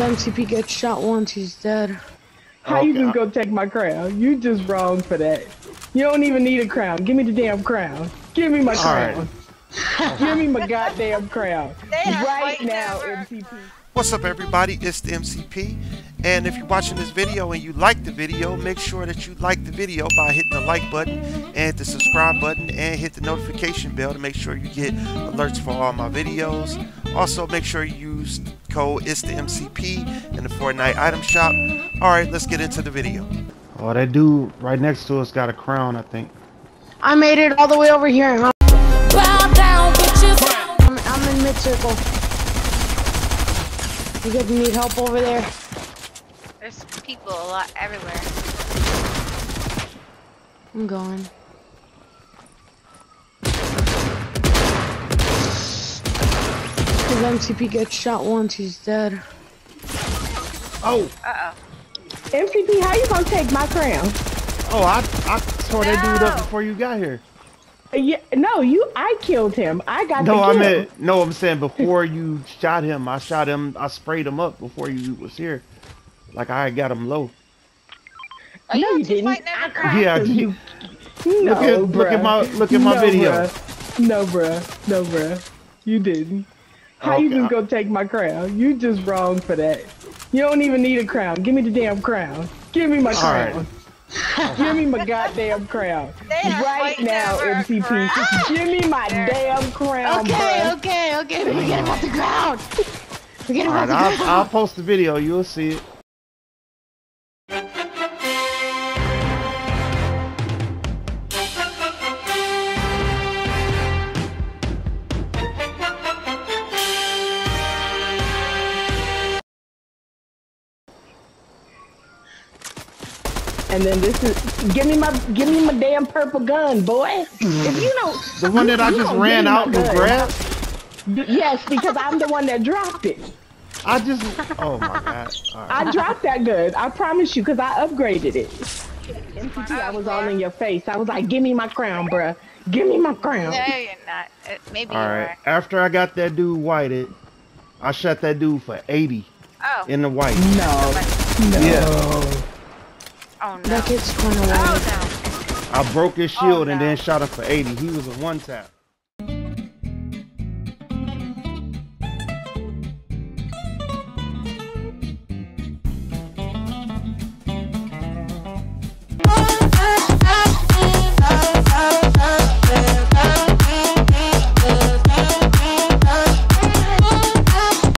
MCP gets shot once, he's dead. How you just gonna take my crown? You just wrong for that. You don't even need a crown. Give me the damn crown. Give me my crown. Give me my goddamn crown. Right now, MCP. What's up everybody, it's the MCP and if you're watching this video and you like the video make sure that you like the video by hitting the like button and the subscribe button and hit the notification bell to make sure you get alerts for all my videos also make sure you use code it's the MCP in the Fortnite item shop alright let's get into the video Oh that dude right next to us got a crown I think I made it all the way over here. I'm, I'm, I'm in mid circle. You guys need help over there? There's people a lot everywhere. I'm going. MCP gets shot once, he's dead. Oh Uh oh. MCP, how you gonna take my crown? oh I I tore that dude up before you got here Uh, Yeah, no, you. I killed him. I got no the I kill. meant no I'm saying before you shot him I shot him I sprayed him up before you was here like I got him low Are No, you, you didn't. fighting I over crap? yeah You- No, look at look at bruh. my look at my no, video Bruh. No, bruh. No, bruh. You didn't. How you just I- gonna take my crown? You just wrong for that. You don't even need a crown. Give me the damn crown. Give me my All crown. Give me my goddamn crown. Right now, over MCP. crown. Give me my damn crown, Okay, bruh. okay, okay. We get him off the ground. We get him Alright, off the I'll, I'll post the video you'll see it And then this is give me my give me my damn purple gun, boy. If you don't the one that I just ran out my and grabbed Yes, because I'm the one that dropped it. I just oh my god Alright. I dropped that gun. I promise you, because I upgraded it. MCP, I was all in your face. I was like, give me my crown, bruh. Give me my crown. No, you're not. Uh, maybe you Alright, after I got that dude whited, I shot that dude for 80. Oh. in the white. No. No. Yeah. Oh no. That kid's kind of wild. Oh I broke his shield oh, and no. then shot him for 80. He was a one tap.